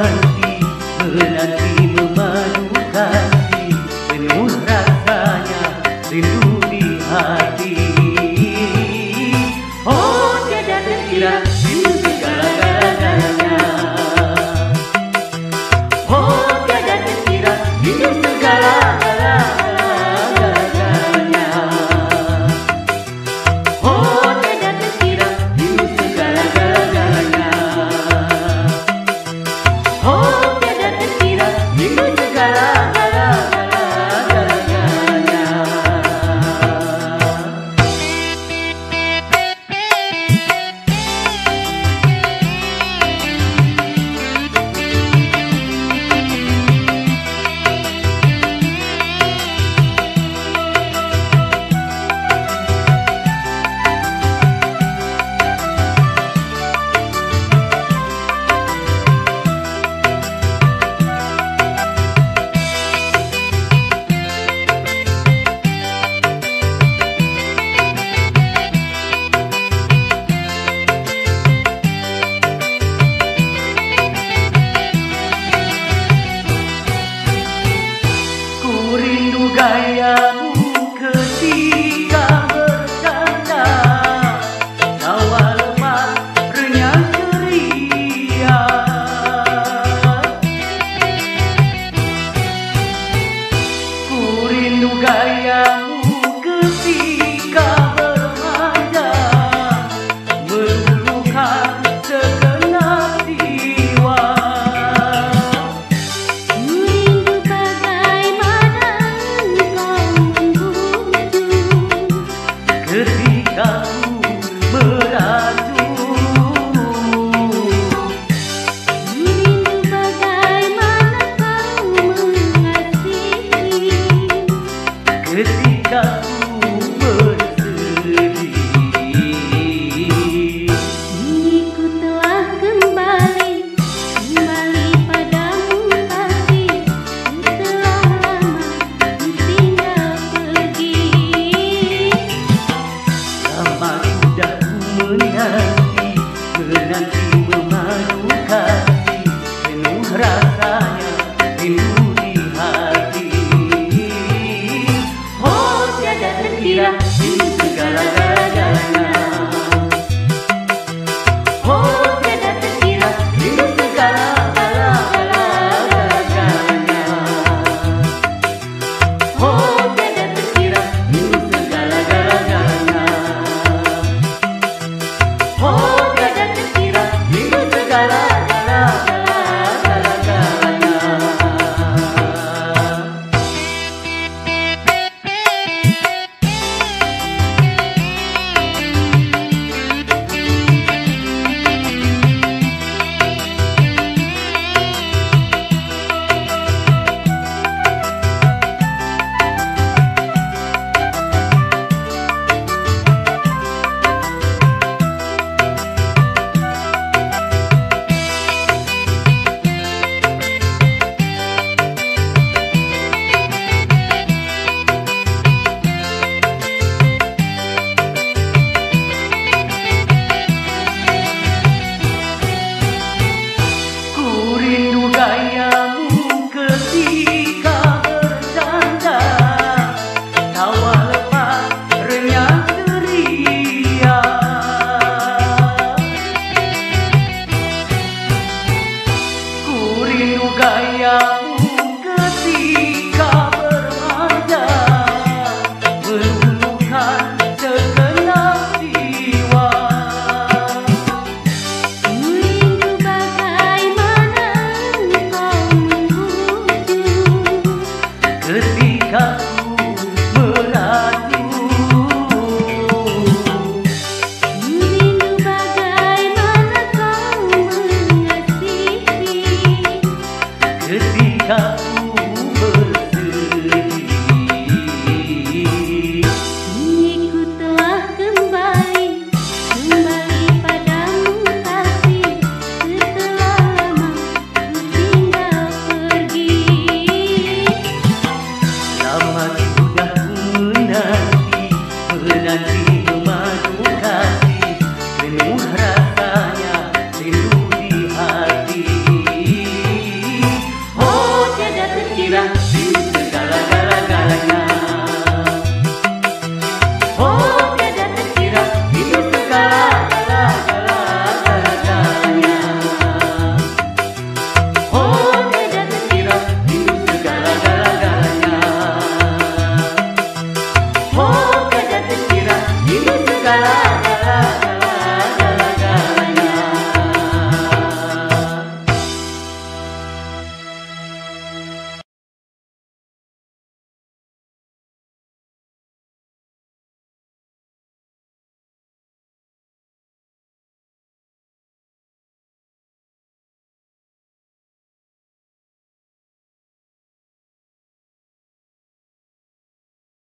nanti menanti menanti